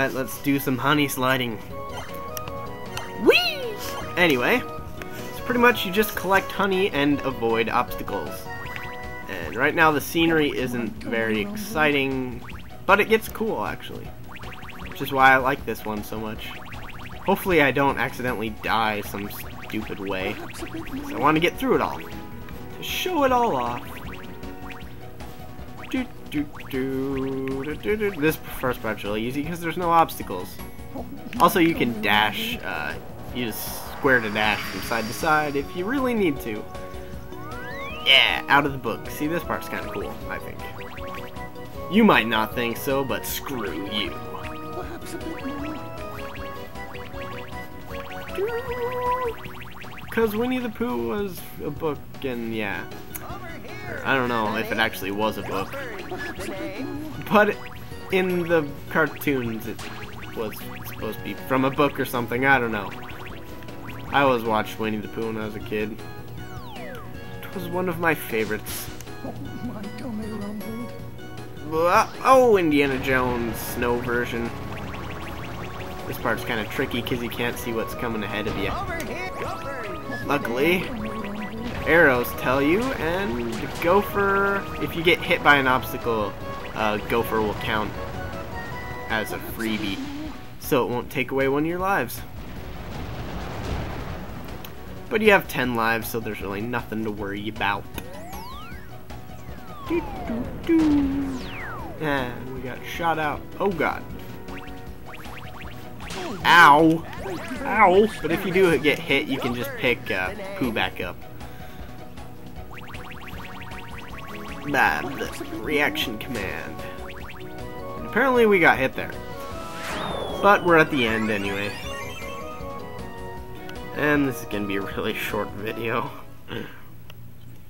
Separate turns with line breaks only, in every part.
Alright, let's do some honey sliding. Whee! Anyway, it's pretty much you just collect honey and avoid obstacles. And right now the scenery isn't very exciting, but it gets cool actually. Which is why I like this one so much. Hopefully I don't accidentally die some stupid way. I want to get through it all. To show it all off. Do, do, do, This first part's really easy because there's no obstacles. Also, you can dash, uh, use square to dash from side to side if you really need to. Yeah, out of the book. See, this part's kind of cool, I think. You might not think so, but screw you. Because Winnie the Pooh was a book, and yeah. I don't know if it actually was a book. But in the cartoons, it was supposed to be from a book or something. I don't know. I always watched Winnie the Pooh when I was a kid. It was one of my favorites. Uh, oh, Indiana Jones snow version. This part's kind of tricky because you can't see what's coming ahead of you. Luckily, arrows tell you, and Gopher, if you get hit by an obstacle, uh, Gopher will count as a freebie, so it won't take away one of your lives. But you have 10 lives, so there's really nothing to worry about. Doo -doo -doo. And we got shot out. Oh god. Ow! Ow! But if you do get hit, you can just pick uh, Pooh back up. Bad reaction command. And apparently we got hit there. But we're at the end anyway. And this is going to be a really short video.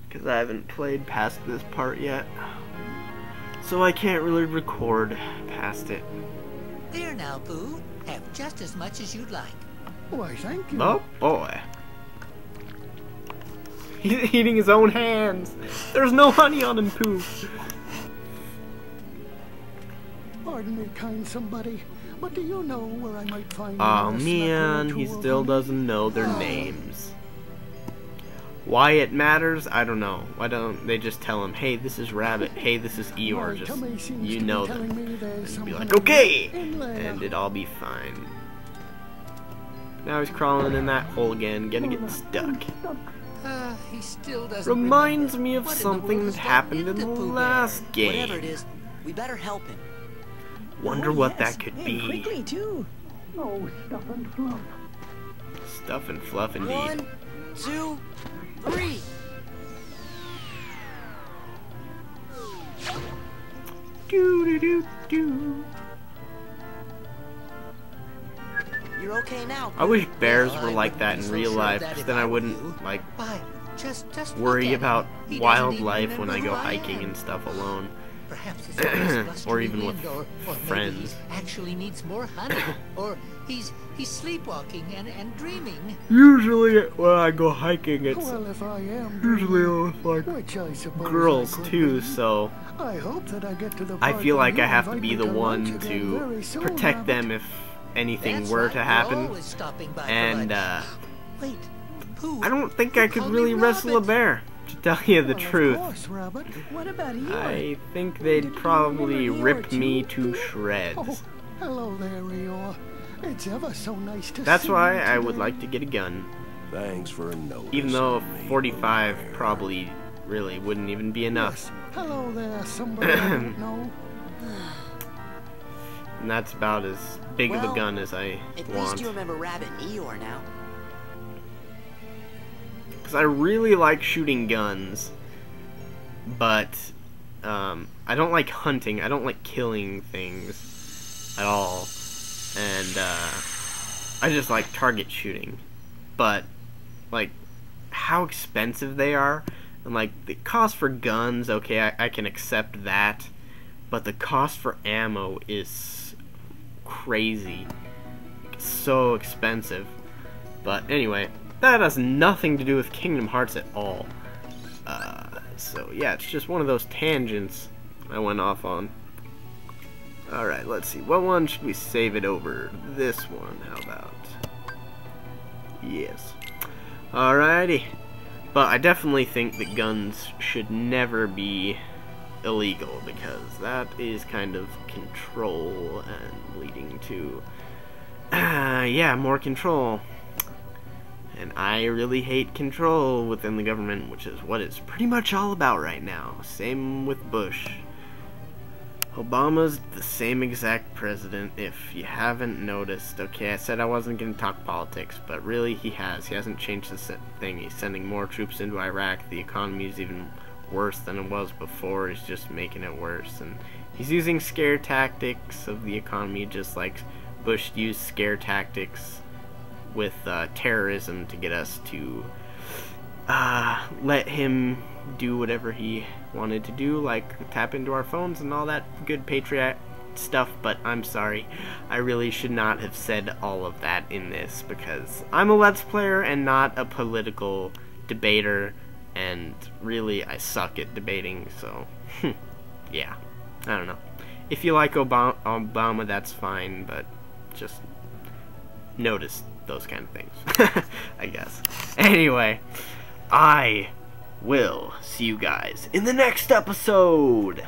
Because I haven't played past this part yet. So I can't really record past it.
There now, Pooh. Have just as much as you'd like.
Why, thank you.
Oh boy. He's eating his own hands. There's no honey on him, Pooh.
Pardon me, kind somebody, but do you know where I might find ah,
Oh
a
man,
snack or
he
two of
still doesn't know their ah. names. Why it matters, I don't know. Why don't they just tell him, hey, this is Rabbit, hey, this is Eeyore, just, you know them. And be like, okay! And it'll all be fine. Now he's crawling in that hole again, gonna get stuck.
Uh, he still doesn't
Reminds
remember.
me of
What
something that happened in the
Pooh Bear?
last game.
Whatever it is, we better help him.
Wonder
Oh,
what
yes,
that could
and
be.
quickly too.
Oh, stuff and fluff.
Stuff and fluff indeed.
One, two, three.
Doo doo doo doo.
Okay now.
I wish bears
Well,
were like that in
so
real life, because then
I
I wouldn't like
just, just
worry about
He doesn't even
wildlife when I go
I
hiking and stuff alone.
Perhaps it's
Or even with
or, or
friends.
Actually needs more honey, or he's he's sleepwalking and, and dreaming.
Usually when I go hiking, it's
Well, if I am
usually with like girls too, so
I hope that I get to the
I feel like I have to be the one to protect them if anything
That's
were
right,
to happen.
always stopping by for
And uh,
Wait, Pooh.
I don't think I could really wrestle a bear. To tell you the
Well,
truth,
course,
What about?
I think they'd
you
probably rip me to shreds.
Oh, hello there, Eeyore. It's ever so nice to
That's
see
why
you
I would like to get a gun.
Thanks for noticing
Even though
me,
45
Bear.
probably really wouldn't even be enough.
Yes. Hello there, somebody I don't know.
And that's about as big of a gun as I
At least
want.
you remember Rabbit and Eeyore now.
Because I really like shooting guns, but um, I don't like hunting. I don't like killing things at all. And uh, I just like target shooting. But, like, how expensive they are, and like the cost for guns, okay, I, I can accept that. But the cost for ammo is crazy. So expensive. But anyway, that has nothing to do with Kingdom Hearts at all. Uh, so yeah, it's just one of those tangents I went off on. Alright, let's see. What one should we save it over? This one, how about? Yes. Alrighty. But I definitely think that guns should never be illegal because that is kind of control and leading to uh, yeah, more control. And I really hate control within the government, which is what it's pretty much all about right now. Same with Bush. Obama's the same exact president, if you haven't noticed. Okay, I said I wasn't going to talk politics, but really he has. He hasn't changed the thing. He's sending more troops into Iraq. The economy is even worse than it was before. He's just making it worse. And he's using scare tactics of the economy just like Bush used scare tactics with uh, terrorism to get us to uh, let him do whatever he wanted to do, like tap into our phones and all that good patriot stuff, but I'm sorry. I really should not have said all of that in this because I'm a Let's Player and not a political debater, and really I suck at debating, so yeah. I don't know. If you like Obama, Obama that's fine, but just notice those kind of things, I guess. Anyway, I will see you guys in the next episode.